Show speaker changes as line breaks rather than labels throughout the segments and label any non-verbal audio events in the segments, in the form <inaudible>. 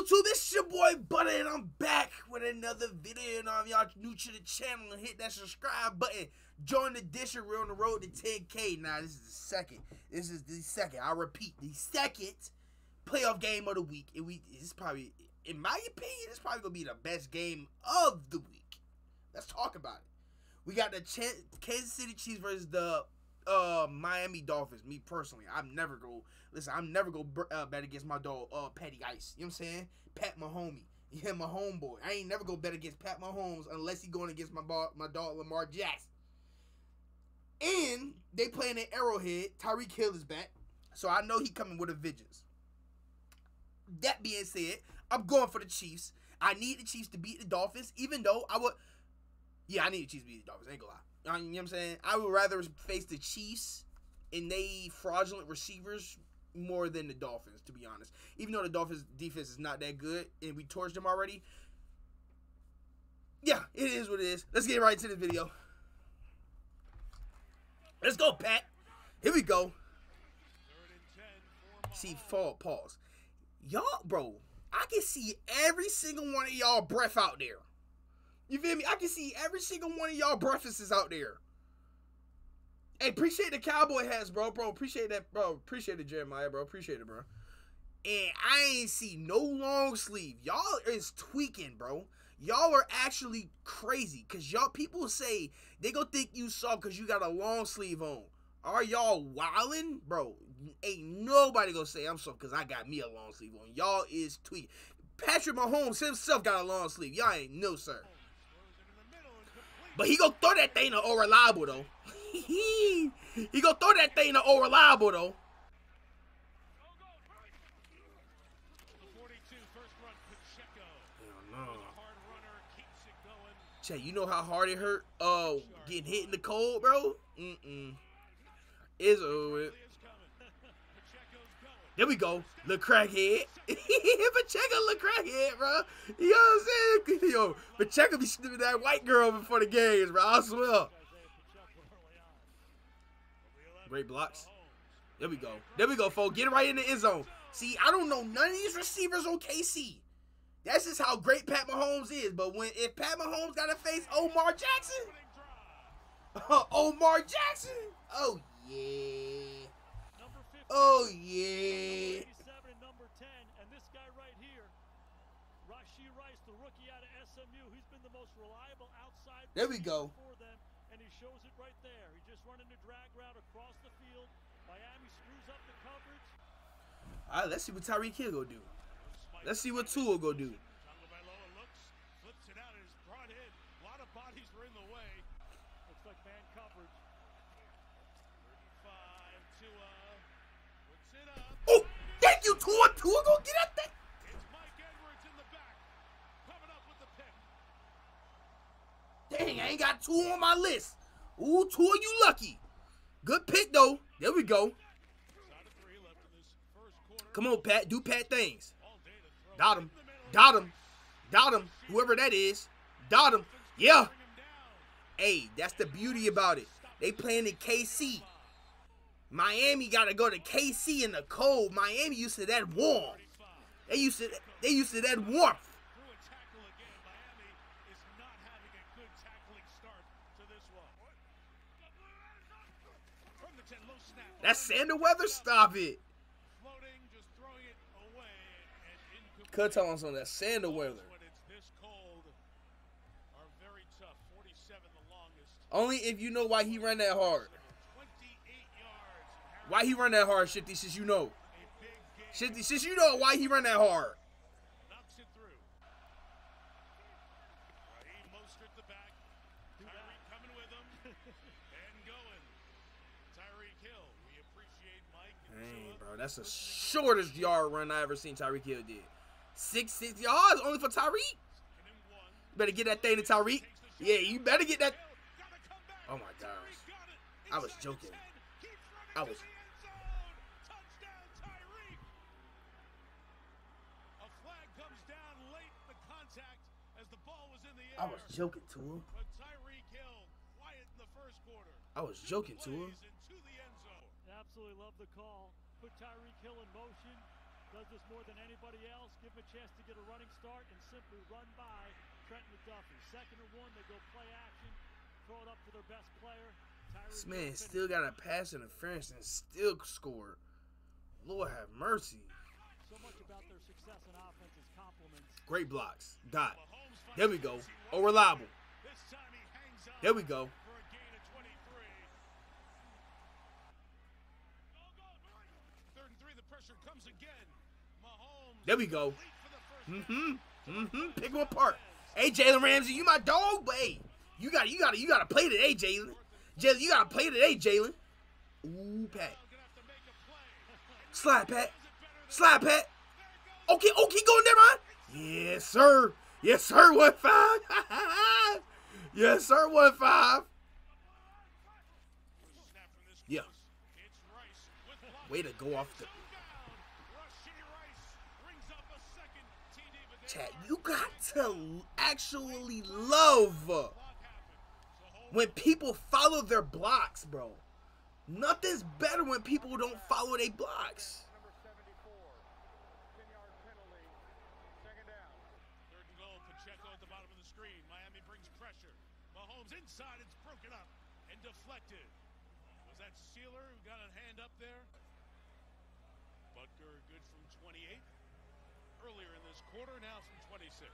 YouTube? It's your boy Butter, and I'm back with another video. And if y'all new to the channel, hit that subscribe button. Join the dish. We're on the road to 10K. Now, this is the second. This is the second. I repeat, the second playoff game of the week. And we, it's probably, in my opinion, it's probably gonna be the best game of the week. Let's talk about it. We got the Ch Kansas City Chiefs versus the uh Miami Dolphins. Me personally, I'm never go listen. I'm never go uh, bet against my dog uh Patty Ice. You know what I'm saying? Pat Mahomey. <laughs> Yeah, my homeboy. I ain't never go bet against Pat Mahomes unless he going against my ball, my dog Lamar Jackson. And they playing at Arrowhead. Tyreek Hill is back, so I know he coming with a vengeance. That being said, I'm going for the Chiefs. I need the Chiefs to beat the Dolphins, even though I would. Yeah, I need the Chiefs to beat the Dolphins. I ain't gonna lie. You know what I'm saying? I would rather face the Chiefs and they fraudulent receivers more than the Dolphins, to be honest. Even though the Dolphins defense is not that good and we torched them already. Yeah, it is what it is. Let's get right into the video. Let's go, Pat. Here we go. See, fall, pause. Y'all, bro, I can see every single one of y'all breath out there. You feel me? I can see every single one of y'all breakfasts is out there. Hey, appreciate the cowboy hats, bro. Bro, appreciate that, bro. Appreciate it, Jeremiah, bro. Appreciate it, bro. And I ain't see no long sleeve. Y'all is tweaking, bro. Y'all are actually crazy. Cause y'all people say they gonna think you saw cause you got a long sleeve on. Are y'all wildin'? Bro, ain't nobody gonna say I'm soft cause I got me a long sleeve on. Y'all is tweaking. Patrick Mahomes himself got a long sleeve. Y'all ain't no sir. But he gonna throw that thing to O reliable though. <laughs> he gonna throw that thing O reliable though. Check, you know how hard it hurt? Uh, getting hit in the cold, bro. Mm mm. It's over. There we go. The crackhead. <laughs> Pacheco look crackhead, bro. You know what I'm saying? <laughs> Yo, Pacheco be snipping that white girl before the games, bro. I swear. Great blocks. There we go. There we go, folks. Get right in the end zone. See, I don't know none of these receivers on KC. That's just how great Pat Mahomes is. But when if Pat Mahomes got to face Omar Jackson, <laughs> Omar Jackson, oh yeah. Oh, yeah.
Rashee Rice the rookie out of smu he's been the most reliable outside
There we go. And he shows it right there. He just running the drag route across the field. Miami screws up the coverage. All right, let's see what Tyreek Hill go do. Let's see what Tua go do. Looks like man coverage. Oh, thank you, Tua. Tua, go get that thing. Dang, I ain't got two on my list. Ooh, Tua, you lucky. Good pick, though. There we go. Come on, Pat. Do Pat things. Dot him. Dot him. Dot him. Whoever that is. Dot him. Yeah. Hey, that's the beauty about it. They playing in KC. Miami got to go to KC in the cold. Miami used to that warm. They used to they used to that warmth. That's Sander Weather. Stop it. Cut on some of that Sander Weather. Only if you know why he ran that hard. Why he run that hard, Shifty, since you know. Shifty, since you know why he run that hard. Dang, bro, that's the shortest yard run I ever seen Tyreek Hill did. Six, six yards only for Tyreek. Better get that thing to Tyreek. Yeah, you better get that. Oh my gosh. I was joking. I was I was joking to him. I was joking to him.
Absolutely love the call. Put Tyreek Hill in motion. does this more than anybody else. Give him a chance to get a running start and simply run by Trent McDuffie. Second and one, they go play action, throw it up to their best player. Tyreek
This man still got a pass interference and still scored. Lord have mercy.
So much about their success in offense is compliments.
Great blocks. Dot. There we go. Oh, reliable. There we go.
for a gain of 23. Third and three, the pressure comes again. Mahomes
There we go. Mm-hmm. Mm-hmm. Pick him apart. Hey, Jalen Ramsey, you my dog, but hey, you got you got you got to play today, Jalen. Jalen, you got to play today, Jalen. Ooh, Pat. Slide, Pat. Slide, Pat. Okay, okay, going there, man. Yes, sir. Yes, sir. One five. <laughs> yes, sir. One five. Yeah. Way to go off the. Chat, you got to actually love when people follow their blocks, bro. Nothing's better when people don't follow their blocks.
Number 74. 10-yard penalty. Second down.
Third and goal, Pacheco at the bottom of the screen. Miami brings pressure. Mahomes inside, it's broken up and deflected. Was that Sieler who got a hand up there? Butker good from 28. Earlier in this quarter, now from 26.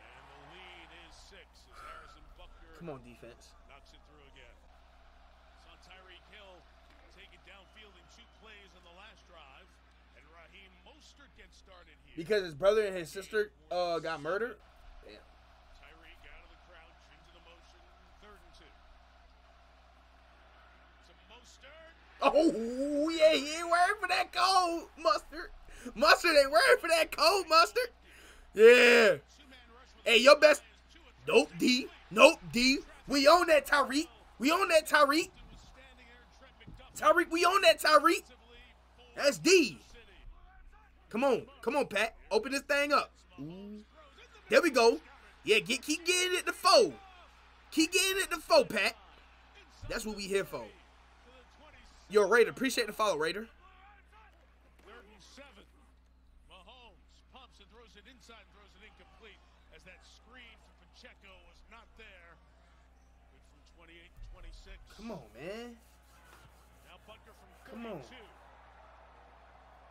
And the lead is six as Harrison Butker
Come on, defense.
knocks it through again. Saw Tyreek Hill take it downfield in two plays on the last drive. And Raheem Mostert gets started here.
Because his brother and his sister uh, got murdered. Damn.
Tyreek out of the crouch into the motion. Third and two. To Mostert.
Oh yeah, he ain't worried for that cold mustard. Mustard ain't worried for that cold mustard. Yeah. Hey, your best. Nope, D. Nope, D. We own that Tyreek. We own that Tyreek. Tyreek, we own that Tyreek. That's D. Come on, come on, Pat. Open this thing up. Ooh. There we go. Yeah, get keep getting it to four. Keep getting it to four, Pat. That's what we here for.
To the 26.
Yo, Raider, appreciate the follow, Raider.
Third. Mahomes pumps and throws it inside and throws it incomplete as that screen for Pacheco was not there. From 28 26.
Come on, man.
Now Butker from 32.
Come on.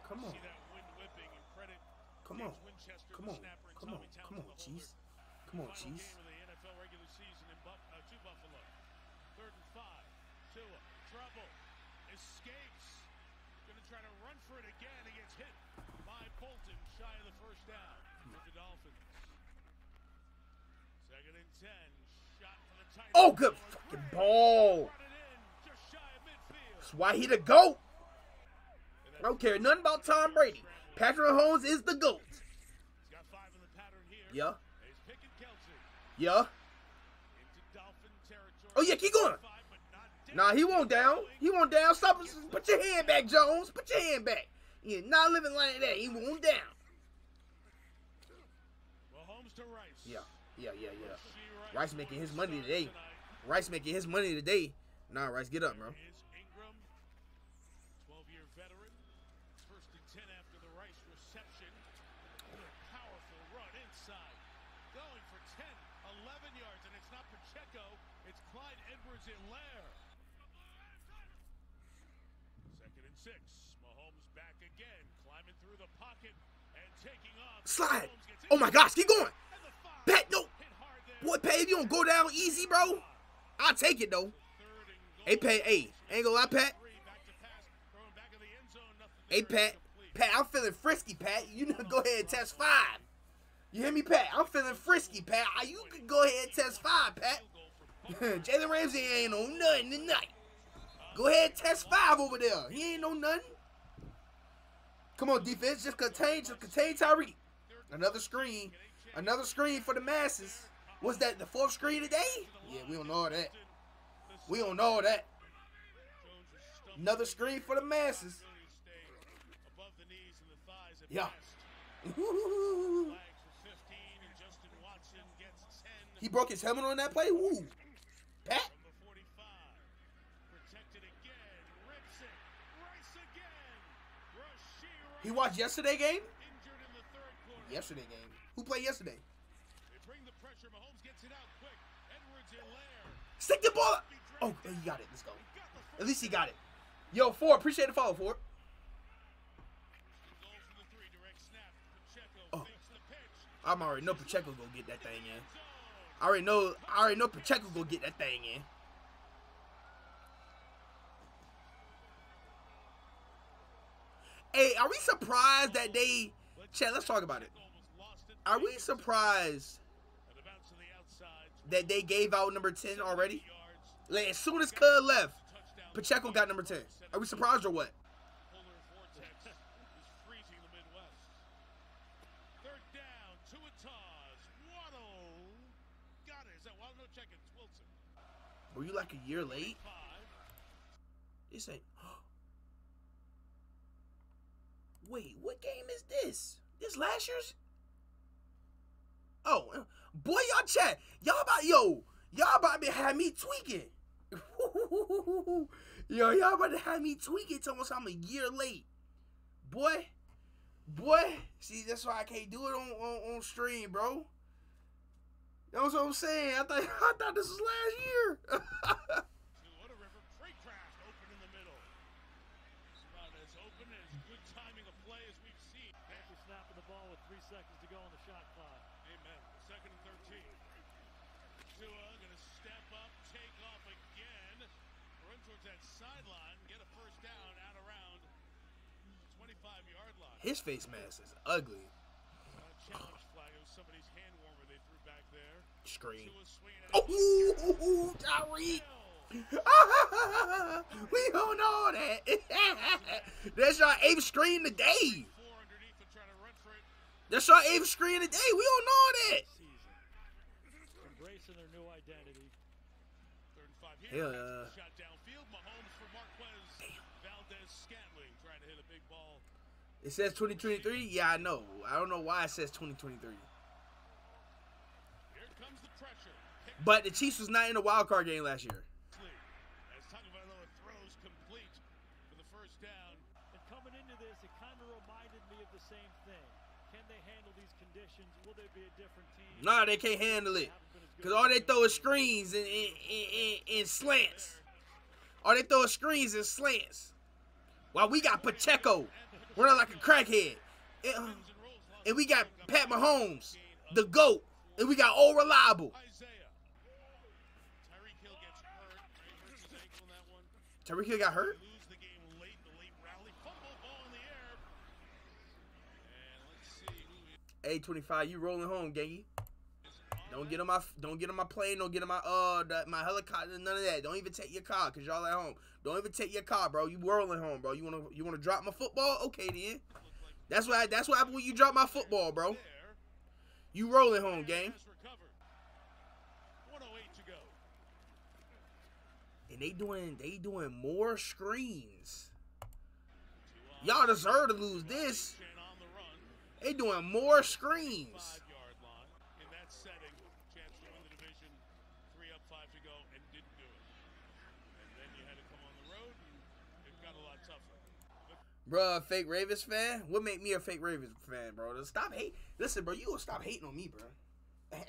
Come on.
See that wind whipping and credit
Come on.
Winchester,
Come on. Come on. Come on, Cheese. Come on, Cheese.
game of the NFL regular season in Buff- uh. Third and five. Tua, trouble, escapes. Going to try to run for it again. He gets hit by Bolton, shy of the first down with the Dolphins. Second and ten. Shot for the tight
Oh, good fucking ball.
Brought it in, just shy of midfield.
That's why he the GOAT. I don't care nothing about Tom Brady. Patrick Mahomes is the GOAT.
He's got five in the pattern here.
Yeah.
He's picking Kelce
Yeah.
into Dolphin territory.
Oh, yeah, keep going.
Five, but not down.
Nah, he won't down. He won't down. Stop. Put your hand back, Jones. Put your hand back. You're not living like that. He won't down.
Mahomes to Rice.
Yeah. Yeah, yeah, yeah. Rice making his money today. Rice making his money today. Nah, Rice, get up, bro.
Ingram, 12-year veteran, first and 10 after the Rice reception. What a powerful run inside, going for 10, 11 yards, and it's not Pacheco, it's Clyde Edwards-Helaire. Second and six, Mahomes back again, climbing through the pocket and taking off.
Slide. Oh my gosh, keep going. Pat, no.
Hit hard there.
Boy, Pat, if you don't go down easy, bro, I'll take it, though.
Third and goal.
Hey, Pat, hey, ain't gonna lie, Pat.
Three, back to pass, throwing back in the end zone, nothing
Hey, Pat. Pat, I'm feeling frisky, Pat. You know, go ahead and test five. You hear me, Pat? I'm feeling frisky, Pat. You can go ahead and test five, Pat.
Field goal for Buffalo.
Jalen Ramsey ain't on nothing tonight. Go ahead test five over there. He ain't no nothing. Come on, defense. Just contain, just contain Tyreek. Another screen. Another screen for the masses. Was that, the fourth screen today? Yeah, we don't know that. We don't know that. Another screen for the masses. Yeah.
best. Flags for 15, and Justin Watson gets 10
he broke his helmet on that play? Woo. Pat?
from the 45. Protected again, rips it. Rice
He watched yesterday game. Yesterday game. Who played yesterday? Stick the ball. Oh, he got it. Let's go. At least he got it. Yo, four. appreciate the follow.
Pacheco
Oh. I'm already know Pacheco gonna get that thing in. I already know. I already know Pacheco gonna get that thing in. Hey, are we surprised that they? Chad, let's talk about it. Are we surprised that they gave out number ten already? Like as soon as Cud left, Pacheco got number ten. Are we surprised or what? Were you like a year late? This ain't. Wait, what game is this? This last year's? Oh, uh, boy, y'all chat. Y'all about yo, y'all about to have me tweaking. <laughs> yo, y'all about to have me tweaking. It's almost I'm a year late. Boy, boy. See, that's why I can't do it on on, on stream, bro. That's what I'm saying. I thought <laughs> I thought this was last year. <laughs>
To Water River. Freight craft open in the middle. It's about as open and as good timing of play as we've seen.
After snapping the ball with three seconds to go on the shot clock.
Amen. Second and 13. Tua going to step up, take off again. Run towards that sideline, get a first down out around 25 yard line.
His face mask is ugly.
A challenge flag. It was somebody's hand warmer they threw back there.
Screen. Oh,
out.
ooh, ooh, Tyreek. <laughs> We don't know that. <laughs> That's our eighth screen today.
Four underneath and trying to run for it.
That's our eighth screen today. We don't know that.
Embracing their new identity.
Third and five here.
Hell yeah.
Shot downfield. Mahomes for Marquez. Valdes-Scantling trying to hit a big ball.
It says 2023. Yeah, I know. I don't know why it says 2023.
Here comes the pressure.
But the Chiefs was not in the wild card game last year.
As Tagovailoa throws complete for the first down.
And coming into this, it kind of reminded me of the same thing. Can they handle these conditions? Will they be a different team?
Nah, they can't handle it.
Haven't been as good
Because all they throw is screens and, and, and, and, slants. All they throw is screens and slants. While we got Pacheco running like a crackhead. And, uh, and we got Pat Mahomes, the GOAT. And we got All Reliable.
Tyreek Hill gets hurt. Right, hurts his ankle in that one.
Tyreek Hill got hurt?
Lose the game late, the late rally. Fumble ball in the air. And let's see who is
A25, you rolling home, gangy. Don't get on my don't get on my plane, don't get on my uh my helicopter, none of that. Don't even take your car, cause y'all at home. Don't even take your car, bro. You whirling home, bro. You wanna you wanna drop my football? Okay then. That's why that's what happened when you drop my football, bro. You rolling home, game.
Has recovered. 108 to go.
And they doing they doing more screens. Y'all deserve to lose this. They doing more screens.
Five yard line. In that setting, chance to win the division. Up, go, and didn't do it. And then you had to come on the road, and it got a lot tougher.
Bruh, fake Ravens fan? What make me a fake Ravens fan, bro? Stop hate. Listen, bro, you gonna stop hating on me, bro.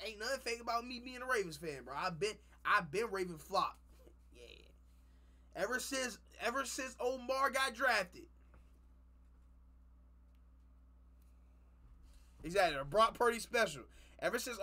Ain't nothing fake about me being a Ravens fan, bro. I've been I've been Raven flop. Yeah. Ever since ever since Omar got drafted. Exactly, a Brock Purdy special. Ever since